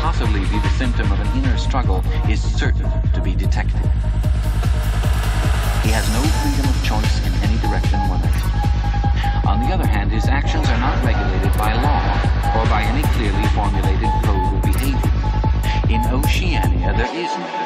possibly be the symptom of an inner struggle is certain to be detected. He has no freedom of choice in any direction whatever. On the other hand, his actions are not regulated by law or by any clearly formulated code of behavior. In Oceania, there is no